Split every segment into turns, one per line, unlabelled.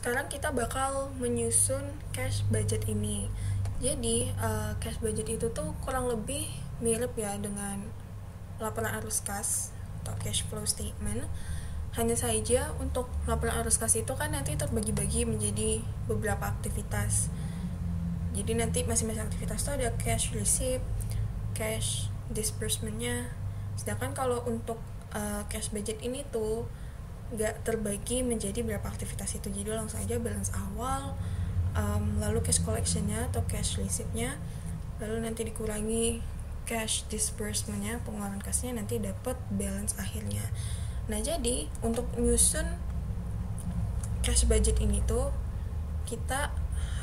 sekarang kita bakal menyusun cash budget ini. Jadi uh, cash budget itu tuh kurang lebih mirip ya dengan laporan arus kas atau cash flow statement. Hanya saja untuk laporan arus kas itu kan nanti terbagi-bagi menjadi beberapa aktivitas. Jadi nanti masing-masing aktivitas itu ada cash receipt, cash disbursementnya. Sedangkan kalau untuk uh, cash budget ini tuh nggak terbagi menjadi berapa aktivitas itu. Jadi langsung aja balance awal um, lalu cash collectionnya atau cash receiptnya lalu nanti dikurangi cash disbursementnya pengeluaran kasnya nanti dapat balance akhirnya. Nah jadi untuk nyusun cash budget ini tuh kita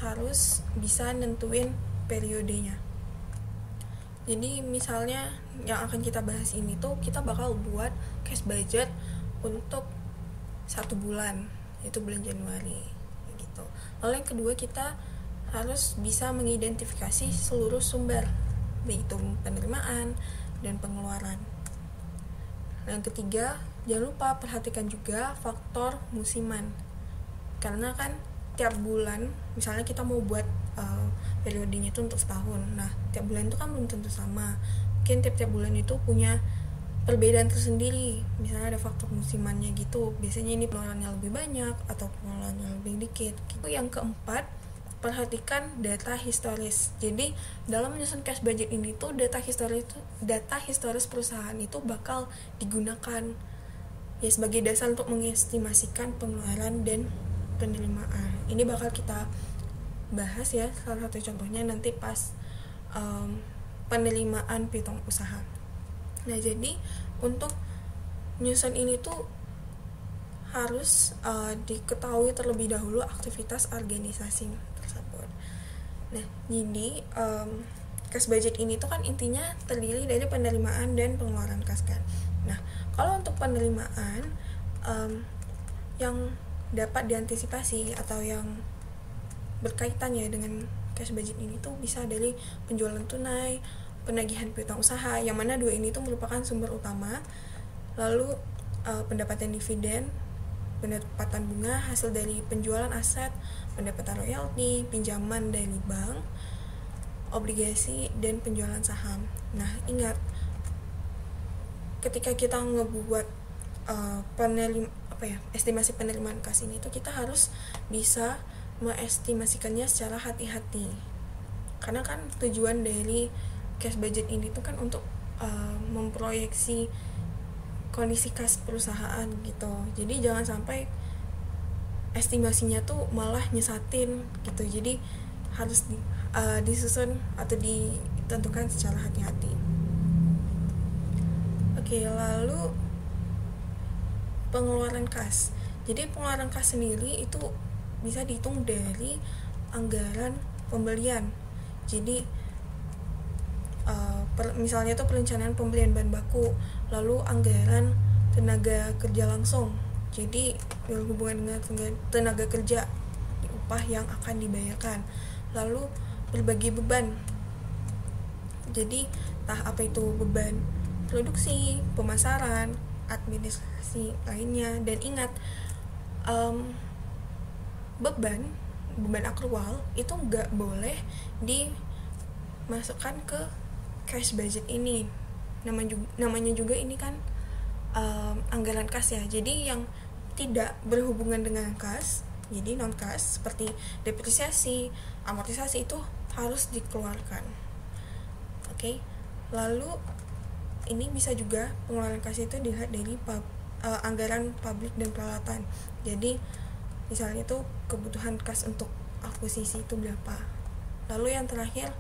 harus bisa nentuin periodenya. Jadi misalnya yang akan kita bahas ini tuh kita bakal buat cash budget untuk satu bulan yaitu bulan Januari gitu. Lalu yang kedua kita harus bisa mengidentifikasi seluruh sumber baik itu penerimaan dan pengeluaran. Yang ketiga jangan lupa perhatikan juga faktor musiman. Karena kan tiap bulan misalnya kita mau buat uh, periodenya itu untuk setahun. Nah tiap bulan itu kan belum tentu sama. Mungkin tiap-tiap bulan itu punya perbedaan tersendiri. Misalnya ada faktor musimannya gitu biasanya ini pengeluarannya lebih banyak atau pengeluarannya lebih dikit gitu. yang keempat perhatikan data historis. Jadi dalam menyusun cash budget ini tuh data historis data historis perusahaan itu bakal digunakan ya sebagai dasar untuk mengestimasikan pengeluaran dan penerimaan. Ini bakal kita bahas ya salah satu contohnya nanti pas um, penerimaan pitung usaha nah jadi untuk nyusun ini tuh harus uh, diketahui terlebih dahulu aktivitas organisasi tersebut. Nah jadi um, cash budget ini tuh kan intinya terdiri dari penerimaan dan pengeluaran kas kan. Nah kalau untuk penerimaan um, yang dapat diantisipasi atau yang berkaitannya dengan cash budget ini tuh bisa dari penjualan tunai penagihan piutang usaha yang mana dua ini tuh merupakan sumber utama. Lalu uh, pendapatan dividen pendapatan bunga hasil dari penjualan aset pendapatan royalti pinjaman dari bank obligasi dan penjualan saham. Nah ingat ketika kita ngebuat uh, penerim apa ya estimasi penerimaan kas ini tuh kita harus bisa mengestimasikannya secara hati-hati. Karena kan tujuan dari cash budget ini tuh kan untuk uh, memproyeksi kondisi kas perusahaan gitu. Jadi jangan sampai estimasinya tuh malah nyesatin gitu. Jadi harus di, uh, disusun atau ditentukan secara hati-hati. Oke lalu pengeluaran kas. Jadi pengeluaran kas sendiri itu bisa dihitung dari anggaran pembelian. Jadi uh, per, misalnya itu perencanaan pembelian bahan baku lalu anggaran tenaga kerja langsung. Jadi berhubungan dengan tenaga kerja upah yang akan dibayarkan. Lalu berbagi beban. Jadi tah apa itu beban produksi pemasaran administrasi lainnya. Dan ingat um, beban beban akrual itu nggak boleh dimasukkan ke cash budget ini. Nama namanya juga ini kan um, anggaran kas ya. Jadi yang tidak berhubungan dengan kas jadi non kas seperti depresiasi amortisasi itu harus dikeluarkan. Oke? Okay? lalu ini bisa juga pengeluaran kas itu dilihat dari pub, uh, anggaran publik dan peralatan. Jadi misalnya itu kebutuhan kas untuk akuisisi itu berapa. Lalu yang terakhir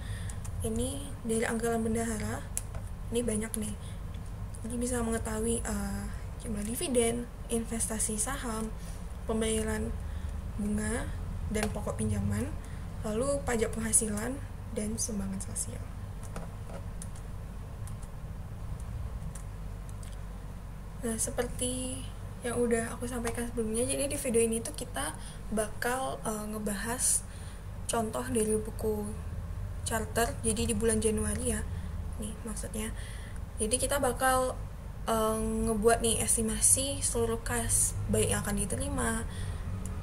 ini dari anggaran bendahara ini banyak nih. Jadi bisa mengetahui uh, jumlah dividen investasi saham pembayaran bunga dan pokok pinjaman lalu pajak penghasilan dan sumbangan sosial. Nah seperti yang udah aku sampaikan sebelumnya jadi di video ini tuh kita bakal uh, ngebahas contoh dari buku charter jadi di bulan Januari ya nih maksudnya jadi kita bakal uh, ngebuat nih estimasi seluruh kas baik yang akan diterima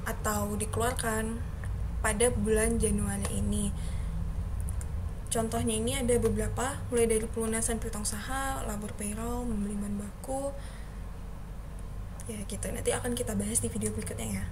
atau dikeluarkan pada bulan Januari ini. Contohnya ini ada beberapa, mulai dari pelunasan piutang usaha, labor payroll, membeli bahan baku, ya gitu. Nanti akan kita bahas di video berikutnya ya.